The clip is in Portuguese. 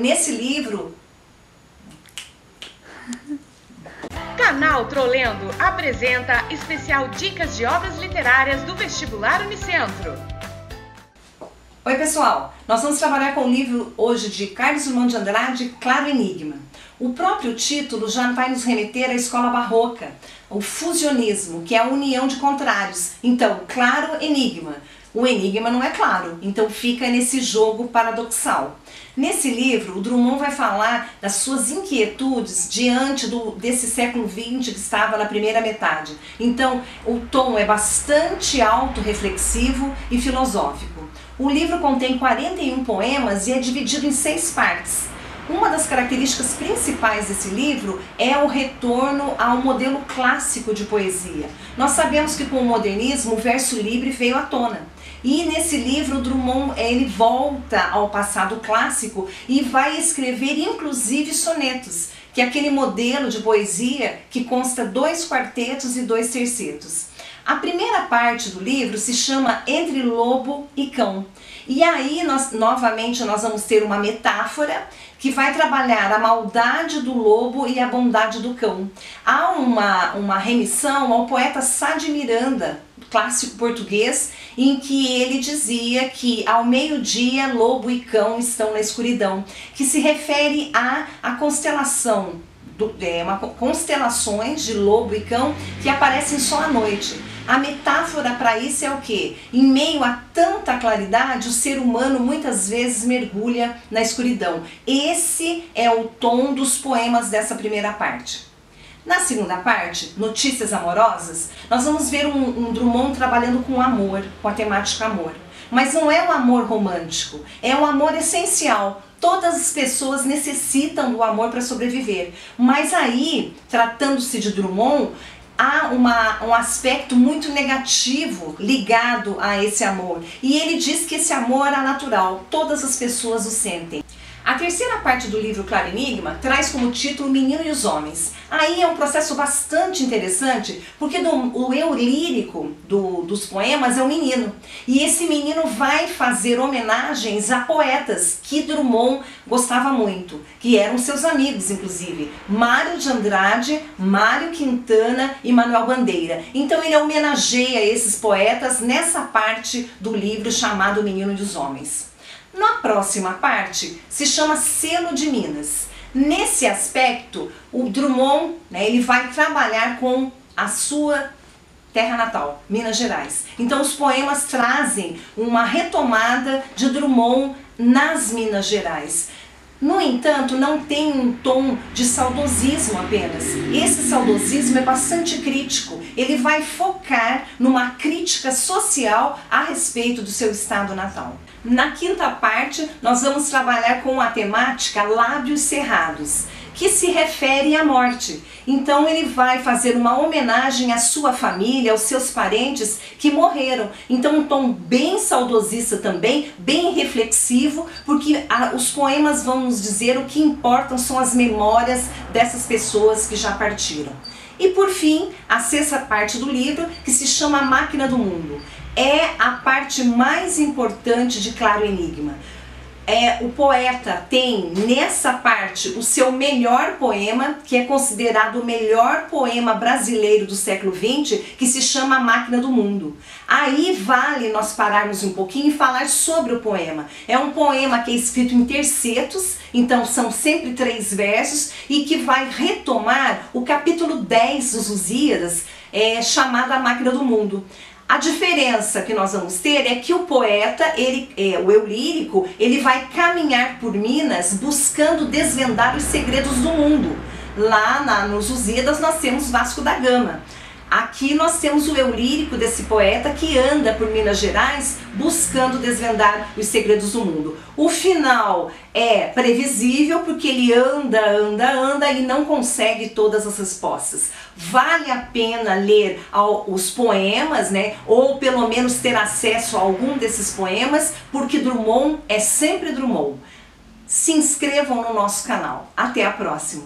Nesse livro... Canal Trolendo apresenta especial Dicas de Obras Literárias do Vestibular Unicentro. Oi pessoal, nós vamos trabalhar com o livro hoje de Carlos Drummond de Andrade, Claro Enigma. O próprio título já vai nos remeter à escola barroca, o fusionismo, que é a união de contrários. Então, claro enigma. O enigma não é claro, então fica nesse jogo paradoxal. Nesse livro, o Drummond vai falar das suas inquietudes diante do, desse século XX que estava na primeira metade. Então, o tom é bastante autorreflexivo e filosófico. O livro contém 41 poemas e é dividido em seis partes. Das características principais desse livro é o retorno ao modelo clássico de poesia. Nós sabemos que com o modernismo o verso livre veio à tona. E nesse livro Drummond ele volta ao passado clássico e vai escrever inclusive sonetos, que é aquele modelo de poesia que consta dois quartetos e dois tercetos. A primeira parte do livro se chama Entre Lobo e Cão. E aí, nós, novamente, nós vamos ter uma metáfora que vai trabalhar a maldade do lobo e a bondade do cão. Há uma, uma remissão ao poeta Sá de Miranda, clássico português, em que ele dizia que ao meio-dia lobo e cão estão na escuridão, que se refere à, à constelação, do, é, uma, constelações de lobo e cão que aparecem só à noite. A metáfora para isso é o que? Em meio a tanta claridade, o ser humano muitas vezes mergulha na escuridão. Esse é o tom dos poemas dessa primeira parte. Na segunda parte, Notícias Amorosas, nós vamos ver um, um Drummond trabalhando com amor, com a temática amor. Mas não é um amor romântico, é um amor essencial. Todas as pessoas necessitam do amor para sobreviver. Mas aí, tratando-se de Drummond, há uma, um aspecto muito negativo ligado a esse amor. E ele diz que esse amor é natural, todas as pessoas o sentem. A terceira parte do livro Claro Enigma traz como título Menino e os Homens. Aí é um processo bastante interessante, porque do, o eu lírico do, dos poemas é o menino. E esse menino vai fazer homenagens a poetas que Drummond gostava muito, que eram seus amigos, inclusive. Mário de Andrade, Mário Quintana e Manuel Bandeira. Então ele homenageia esses poetas nessa parte do livro chamado Menino e os Homens. Na próxima parte, se chama Selo de Minas. Nesse aspecto, o Drummond né, ele vai trabalhar com a sua terra natal, Minas Gerais. Então os poemas trazem uma retomada de Drummond nas Minas Gerais. No entanto, não tem um tom de saudosismo apenas. Esse saudosismo é bastante crítico. Ele vai focar numa crítica social a respeito do seu estado natal. Na quinta parte, nós vamos trabalhar com a temática lábios cerrados que se refere à morte. Então ele vai fazer uma homenagem à sua família, aos seus parentes que morreram. Então um tom bem saudosista também, bem reflexivo, porque a, os poemas vão nos dizer o que importam são as memórias dessas pessoas que já partiram. E por fim, a sexta parte do livro, que se chama A Máquina do Mundo. É a parte mais importante de Claro Enigma é, o poeta tem nessa parte o seu melhor poema, que é considerado o melhor poema brasileiro do século XX, que se chama A Máquina do Mundo. Aí vale nós pararmos um pouquinho e falar sobre o poema. É um poema que é escrito em tercetos, então são sempre três versos, e que vai retomar o capítulo 10 dos Lusíadas, é, chamado A Máquina do Mundo. A diferença que nós vamos ter é que o poeta, ele, é, o eu lírico, ele vai caminhar por Minas buscando desvendar os segredos do mundo. Lá na, nos Lusíadas nós temos Vasco da Gama. Aqui nós temos o eu lírico desse poeta que anda por Minas Gerais buscando desvendar os segredos do mundo. O final é previsível porque ele anda, anda, anda e não consegue todas as respostas. Vale a pena ler os poemas, né? Ou pelo menos ter acesso a algum desses poemas, porque Drummond é sempre Drummond. Se inscrevam no nosso canal. Até a próxima!